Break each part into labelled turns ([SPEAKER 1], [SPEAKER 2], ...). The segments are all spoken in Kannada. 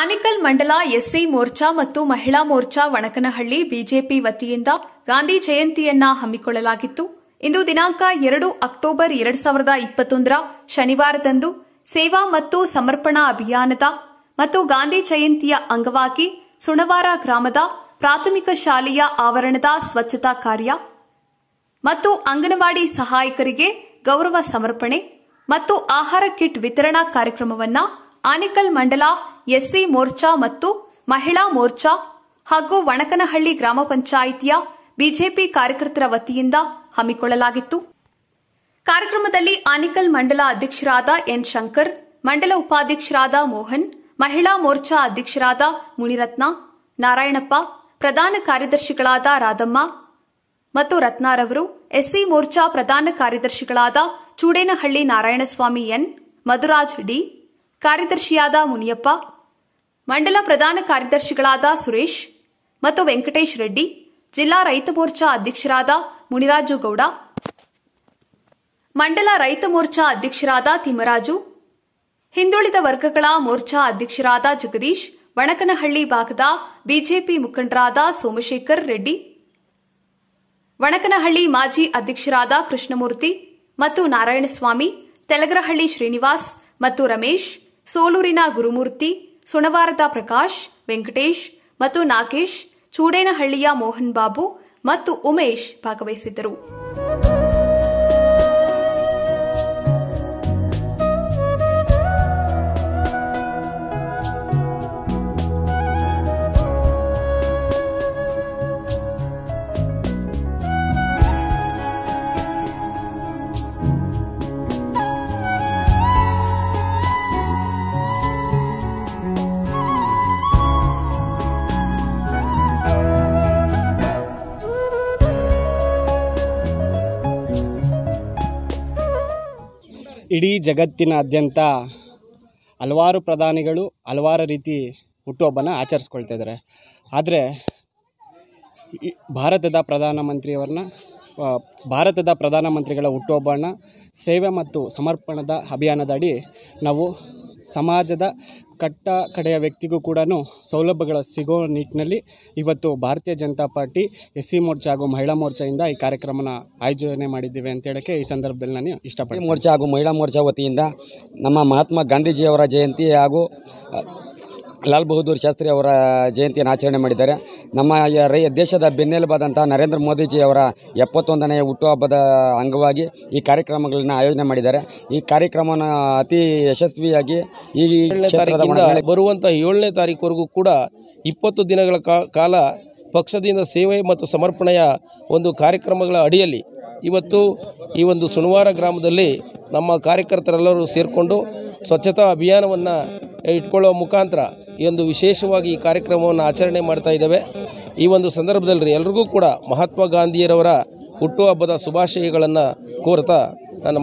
[SPEAKER 1] ಆನಿಕಲ್ ಮಂಡಲ, ಎಸ್ಸಿ ಮೋರ್ಚಾ ಮತ್ತು ಮಹಿಳಾ ಮೋರ್ಚಾ ವಣಕನಹಳ್ಳಿ ಬಿಜೆಪಿ ವತಿಯಿಂದ ಗಾಂಧಿ ಜಯಂತಿಯನ್ನ ಹಮ್ಮಿಕೊಳ್ಳಲಾಗಿತ್ತು. ಇಂದು ದಿನಾಂಕ ಎರಡು ಅಕ್ಟೋಬರ್ ಎರಡ್ ಸಾವಿರದ ಇಪ್ಪತ್ತೊಂದರ ಶನಿವಾರದಂದು ಸೇವಾ ಮತ್ತು ಸಮರ್ಪಣಾ ಅಭಿಯಾನದ ಮತ್ತು ಗಾಂಧಿ ಜಯಂತಿಯ ಅಂಗವಾಗಿ ಸುಣವಾರ ಗ್ರಾಮದ ಪ್ರಾಥಮಿಕ ಶಾಲೆಯ ಆವರಣದ ಸ್ವಚ್ಛತಾ ಕಾರ್ಯ ಮತ್ತು ಅಂಗನವಾಡಿ ಸಹಾಯಕರಿಗೆ ಗೌರವ ಸಮರ್ಪಣೆ ಮತ್ತು ಆಹಾರ ಕಿಟ್ ವಿತರಣಾ ಕಾರ್ಯಕ್ರಮವನ್ನ ಆನಿಕಲ್ ಮಂಡಲ ಎಸ್ಸಿ ಮೋರ್ಚಾ ಮತ್ತು ಮಹಿಳಾ ಮೋರ್ಚಾ ಹಾಗೂ ವಣಕನಹಳ್ಳಿ ಗ್ರಾಮ ಪಂಚಾಯಿತಿಯ ಬಿಜೆಪಿ ಕಾರ್ಯಕರ್ತರ ವತಿಯಿಂದ ಹಮ್ಮಿಕೊಳ್ಳಲಾಗಿತ್ತು. ಕಾರ್ಯಕ್ರಮದಲ್ಲಿ ಆನಿಕಲ್ ಮಂಡಲ ಅಧ್ಯಕ್ಷರಾದ ಎನ್ ಶಂಕರ್, ಮಂಡಲ ಉಪಾಧ್ಯಕ್ಷರಾದ ಮೋಹನ್, ಮಹಿಳಾ ಮೋರ್ಚಾ ಅಧ್ಯಕ್ಷರಾದ ಮುನಿರತ್ನ, ನಾರಾಯಣಪ್ಪ, ಪ್ರಧಾನ ಕಾರ್ಯದರ್ಶಿಗಳಾದ ರಾಧಮ್ಮ ಮತ್ತು ರತ್ನಾರವರು, ಎಸ್ಸಿ ಮೋರ್ಚಾ ಪ್ರಧಾನ ಕಾರ್ಯದರ್ಶಿಗಳಾದ ಚೂಡೇನಹಳ್ಳಿ ನಾರಾಯಣಸ್ವಾಮಿ ಎನ್, ಮಧುರಾಜ್ ಡಿ, ಕಾರ್ಯದರ್ಶಿಯಾದ ಮುನಿಯಪ್ಪ ಮಂಡಲ ಪ್ರಧಾನ ಕಾರ್ಯದರ್ಶಿಗಳಾದ ಸುರೇಶ್ ಮತ್ತು ವೆಂಕಟೇಶ್ ರೆಡ್ಡಿ, ಜಿಲ್ಲಾ ರೈತ ಮೋರ್ಚಾ ಅಧ್ಯಕ್ಷರಾದ ಮುನಿರಾಜು ಗೌಡ, ಮಂಡಲ ರೈತ ಮೋರ್ಚಾ ಅಧ್ಯಕ್ಷರಾದ ತಿಮ್ಮರಾಜು, ಹಿಂದುಳಿದ ವರ್ಗಗಳ ಮೋರ್ಚಾ ಅಧ್ಯಕ್ಷರಾದ ಜಗದೀಶ್, ವಣಕನಹಳ್ಳಿ ಭಾಗದ ಬಿಜೆಪಿ ಮುಖಂಡರಾದ ಸೋಮಶೇಖರ್ ರೆಡ್ಡಿ, ವಣಕನಹಳ್ಳಿ ಮಾಜಿ ಅಧ್ಯಕ್ಷರಾದ ಕೃಷ್ಣಮೂರ್ತಿ ಮತ್ತು ನಾರಾಯಣಸ್ವಾಮಿ, ತೆಲಗರಹಳ್ಳಿ ಶ್ರೀನಿವಾಸ್ ಮತ್ತು ರಮೇಶ್, ಸೋಲೂರಿನ ಗುರುಮೂರ್ತಿ ಸುಣವಾರದ ಪ್ರಕಾಶ್ ವೆಂಕಟೇಶ್ ಮತ್ತು ನಾಗೇಶ್ ಚೂಡೇನಹಳ್ಳಿಯ ಮೋಹನ್ ಬಾಬು ಮತ್ತು ಉಮೇಶ್ ಭಾಗವಹಿಸಿದ್ದರು.
[SPEAKER 2] ಇಡೀ ಜಗತ್ತಿನಾದ್ಯಂತ ಹಲವಾರು ಪ್ರಧಾನಿಗಳು ಹಲವಾರು ರೀತಿ ಹುಟ್ಟುಹಬ್ಬನ ಆಚರಿಸ್ಕೊಳ್ತಾ ಇದ್ದಾರೆ. ಆದರೆ ಭಾರತದ ಪ್ರಧಾನಮಂತ್ರಿಯವ್ರನ್ನ ಭಾರತದ ಪ್ರಧಾನಮಂತ್ರಿಗಳ ಹುಟ್ಟುಹಬ್ಬನ ಸೇವೆ ಮತ್ತು ಸಮರ್ಪಣದ ಅಭಿಯಾನದಡಿ ನಾವು ಸಮಾಜದ ಕಟ್ಟ ಕಡೆಯ ವ್ಯಕ್ತಿಗೂ ಕೂಡ ಸೌಲಭ್ಯಗಳು ಸಿಗೋ ನಿಟ್ಟಿನಲ್ಲಿ ಇವತ್ತು Bharatiya Janata Party S C Morcha ಹಾಗೂ ಮಹಿಳಾ ಮೋರ್ಚಾಯಿಂದ ಈ ಕಾರ್ಯಕ್ರಮನ ಆಯೋಜನೆ ಮಾಡಿದ್ದೀವಿ ಅಂತ ಹೇಳೋಕ್ಕೆ ಈ ಸಂದರ್ಭದಲ್ಲಿ ನಾನು ಇಷ್ಟಪಡ್ತೀನಿ.
[SPEAKER 3] ಮೋರ್ಚಾ ಹಾಗೂ ಮಹಿಳಾ ಮೋರ್ಚಾ ವತಿಯಿಂದ ನಮ್ಮ ಮಹಾತ್ಮ ಗಾಂಧೀಜಿಯವರ ಜಯಂತಿ ಹಾಗೂ ಲಾಲ್ ಬಹದ್ದೂರ್ ಶಾಸ್ತ್ರಿ ಅವರ ಜಯಂತಿಯನ್ನು ಆಚರಣೆ ಮಾಡಿದ್ದಾರೆ. ನಮ್ಮ ರೈ ದೇಶದ ಬೆನ್ನೆಲುಬಾದಂಥ ನರೇಂದ್ರ ಮೋದಿಜಿಯವರ ಎಪ್ಪತ್ತೊಂದನೆಯ ಹುಟ್ಟುಹಬ್ಬದ ಅಂಗವಾಗಿ ಈ ಕಾರ್ಯಕ್ರಮಗಳನ್ನು ಆಯೋಜನೆ ಮಾಡಿದ್ದಾರೆ. ಈ ಕಾರ್ಯಕ್ರಮನ ಅತಿ ಯಶಸ್ವಿಯಾಗಿ ಈ
[SPEAKER 4] ತಾರೀಕಿಂದ ಬರುವಂಥ ಏಳನೇ ತಾರೀಕುವರೆಗೂ ಕೂಡ ಇಪ್ಪತ್ತು ದಿನಗಳ ಕಾ- ಕಾಲ ಪಕ್ಷದಿಂದ ಸೇವೆ ಮತ್ತು ಸಮರ್ಪಣೆಯ ಒಂದು ಕಾರ್ಯಕ್ರಮಗಳ ಅಡಿಯಲ್ಲಿ ಇವತ್ತು ಈ ಒಂದು ಸುಣವಾರ ಗ್ರಾಮದಲ್ಲಿ ನಮ್ಮ ಕಾರ್ಯಕರ್ತರೆಲ್ಲರೂ ಸೇರಿಕೊಂಡು ಸ್ವಚ್ಛತಾ ಅಭಿಯಾನವನ್ನು ಇಟ್ಕೊಳ್ಳುವ ಮುಖಾಂತರ ಈ ಒಂದು ವಿಶೇಷವಾಗಿ ಈ ಕಾರ್ಯಕ್ರಮವನ್ನು ಆಚರಣೆ ಮಾಡ್ತಾ ಇದ್ದೇವೆ. ಈ ಒಂದು ಸಂದರ್ಭದಲ್ಲಿ ಎಲ್ರಿಗೂ ಕೂಡ ಮಹಾತ್ಮ ಗಾಂಧಿಯರವರ ಹುಟ್ಟುಹಬ್ಬದ ಶುಭಾಶಯಗಳನ್ನು ಕೋರ್ತಾ ನನ್ನ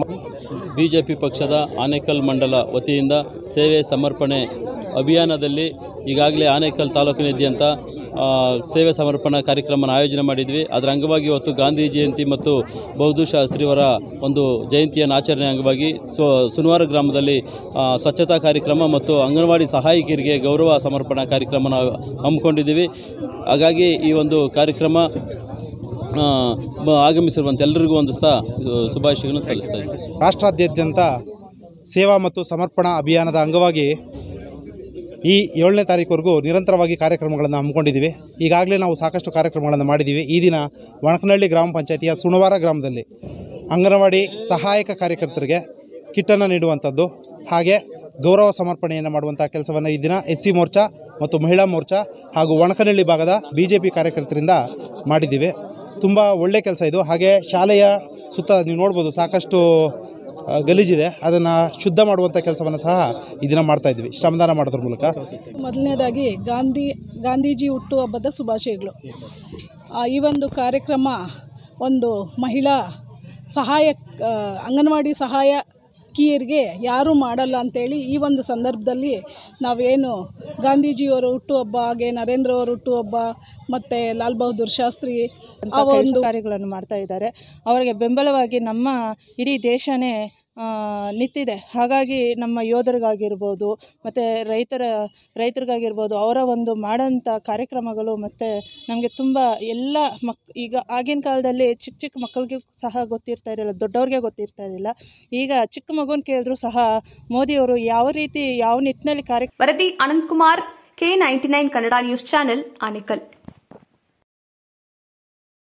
[SPEAKER 5] ಬಿ ಜೆ ಪಿ ಪಕ್ಷದ ಆನೇಕಲ್ ಮಂಡಲ ವತಿಯಿಂದ ಸೇವೆ ಸಮರ್ಪಣೆ ಅಭಿಯಾನದಲ್ಲಿ ಈಗಾಗಲೇ ಆನೇಕಲ್ ತಾಲೂಕಿನಾದ್ಯಂತ ಸೇವೆ ಸಮರ್ಪಣಾ ಕಾರ್ಯಕ್ರಮನ ಆಯೋಜನೆ ಮಾಡಿದ್ವಿ. ಅದರ ಅಂಗವಾಗಿ ಇವತ್ತು ಗಾಂಧಿ ಜಯಂತಿ ಮತ್ತು ಬೌದ್ಧ ಶಾಸ್ತ್ರಿಯವರ ಒಂದು ಜಯಂತಿಯನ್ನು ಆಚರಣೆ ಅಂಗವಾಗಿ ಸುನವಾರ ಗ್ರಾಮದಲ್ಲಿ ಸ್ವಚ್ಛತಾ ಕಾರ್ಯಕ್ರಮ ಮತ್ತು ಅಂಗನವಾಡಿ ಸಹಾಯಕಿಯರಿಗೆ ಗೌರವ ಸಮರ್ಪಣಾ ಕಾರ್ಯಕ್ರಮನ ಹಮ್ಮಿಕೊಂಡಿದ್ದೀವಿ. ಹಾಗಾಗಿ ಈ ಒಂದು ಕಾರ್ಯಕ್ರಮ ಆಗಮಿಸಿರುವಂಥ ಎಲ್ಲರಿಗೂ ಒಂದಿಸ್ತಾ, ಇದು, ಶುಭಾಶಯಗಳನ್ನು ಸಲ್ಲಿಸ್ತಾ ಇದ್ದೀನಿ.
[SPEAKER 6] ರಾಷ್ಟ್ರಾದ್ಯಂತ ಸೇವಾ ಮತ್ತು ಸಮರ್ಪಣಾ ಅಭಿಯಾನದ ಅಂಗವಾಗಿ ಈ ಏಳನೇ ತಾರೀಕುವರೆಗೂ ನಿರಂತರವಾಗಿ ಕಾರ್ಯಕ್ರಮಗಳನ್ನು ಹಮ್ಮಿಕೊಂಡಿದ್ದೀವಿ. ಈಗಾಗಲೇ ನಾವು ಸಾಕಷ್ಟು ಕಾರ್ಯಕ್ರಮಗಳನ್ನು ಮಾಡಿದ್ದೀವಿ. ಈ ದಿನ ಒಣಕನಹಳ್ಳಿ ಗ್ರಾಮ ಪಂಚಾಯತಿಯ ಸುಣವಾರ ಗ್ರಾಮದಲ್ಲಿ ಅಂಗನವಾಡಿ ಸಹಾಯಕ ಕಾರ್ಯಕರ್ತರಿಗೆ ಕಿಟ್ಟನ್ನು ನೀಡುವಂಥದ್ದು, ಹಾಗೆ ಗೌರವ ಸಮರ್ಪಣೆಯನ್ನು ಮಾಡುವಂಥ ಕೆಲಸವನ್ನು ಈ ದಿನ ಎಸ್ ಸಿ ಮೋರ್ಚಾ ಮತ್ತು ಮಹಿಳಾ ಮೋರ್ಚಾ ಹಾಗೂ ಒಣಕನಹಳ್ಳಿ ಭಾಗದ ಬಿ ಜೆ ಪಿ ಕಾರ್ಯಕರ್ತರಿಂದ ಮಾಡಿದ್ದೀವಿ. ತುಂಬ ಒಳ್ಳೆಯ ಕೆಲಸ ಇದು. ಹಾಗೆ ಶಾಲೆಯ ಸುತ್ತ ನೀವು ನೋಡ್ಬೋದು ಸಾಕಷ್ಟು ಗಲೀಜಿದೆ. ಅದನ್ನು ಶುದ್ಧ ಮಾಡುವಂಥ ಕೆಲಸವನ್ನು ಸಹ ಇದನ್ನು ದಿನ ಮಾಡ್ತಾ ಇದ್ವಿ. ಶ್ರಮದಾನ ಮಾಡೋದ್ರ ಮೂಲಕ.
[SPEAKER 7] ಮೊದಲನೇದಾಗಿ ಗಾಂಧಿ, ಗಾಂಧೀಜಿ ಹುಟ್ಟುಹಬ್ಬದ ಶುಭಾಶಯಗಳು. ಈ ಒಂದು ಕಾರ್ಯಕ್ರಮ ಒಂದು ಮಹಿಳಾ ಸಹಾಯ ಅಂಗನವಾಡಿ ಸಹಾಯ ಕಿಯರಿಗೆ ಯಾರೂ ಮಾಡಲ್ಲ ಅಂತೇಳಿ ಈ ಒಂದು ಸಂದರ್ಭದಲ್ಲಿ ನಾವೇನು ಗಾಂಧೀಜಿಯವರ ಹುಟ್ಟುಹಬ್ಬ ಹಾಗೆ ನರೇಂದ್ರ ಅವರ ಹುಟ್ಟುಹಬ್ಬ ಮತ್ತು ಲಾಲ್ ಬಹದ್ದೂರ್ ಶಾಸ್ತ್ರಿ ಆ ಒಂದು
[SPEAKER 8] ಕಾರ್ಯಗಳನ್ನು ಮಾಡ್ತಾ ಇದ್ದಾರೆ. ಅವರಿಗೆ ಬೆಂಬಲವಾಗಿ ನಮ್ಮ ಇಡೀ ದೇಶನೇ ನಿಂತಿದೆ. ಹಾಗಾಗಿ ನಮ್ಮ ಯೋಧರಿಗಾಗಿರ್ಬೋದು, ಮತ್ತು ರೈತರ, ರೈತರಿಗಾಗಿರ್ಬೋದು, ಅವರ ಒಂದು ಮಾಡೋಂಥ ಕಾರ್ಯಕ್ರಮಗಳು ಮತ್ತು ನಮಗೆ ತುಂಬ ಎಲ್ಲ ಮಕ್, ಈಗ ಆಗಿನ ಕಾಲದಲ್ಲಿ ಚಿಕ್ಕ ಚಿಕ್ಕ ಮಕ್ಕಳಿಗೆ ಸಹ ಗೊತ್ತಿರ್ತಾ ಇರಲಿಲ್ಲ, ದೊಡ್ಡವ್ರಿಗೆ ಗೊತ್ತಿರ್ತಾ ಇರಲಿಲ್ಲ. ಈಗ ಚಿಕ್ಕ ಮಗುನ ಕೇಳಿದ್ರು ಸಹ ಮೋದಿಯವರು ಯಾವ ರೀತಿ, ಯಾವ ನಿಟ್ಟಿನಲ್ಲಿ ಕಾರ್ಯ
[SPEAKER 1] ವರದಿ Ananthakumar K ninety nine Kannada news channel Anekal.